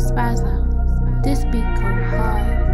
spaz. This beat go hard.